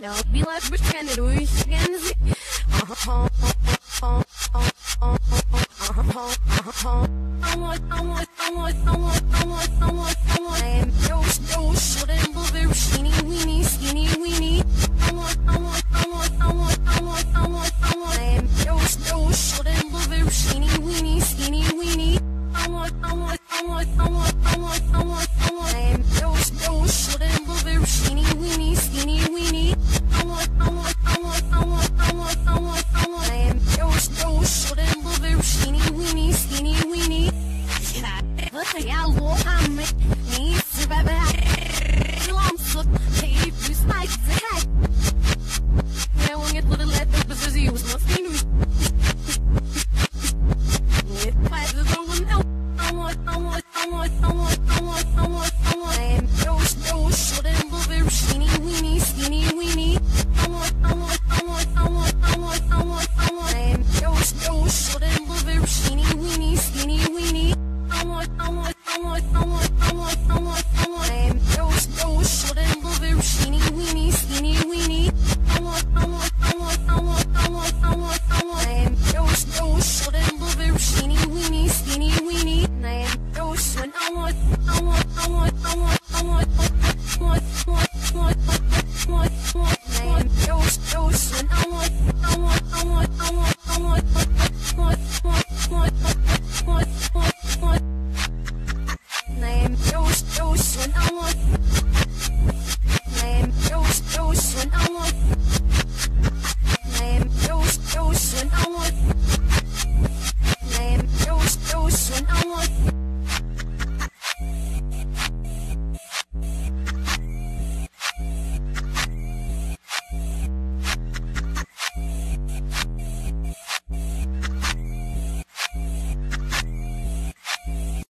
Now be like, pretend it was again. Let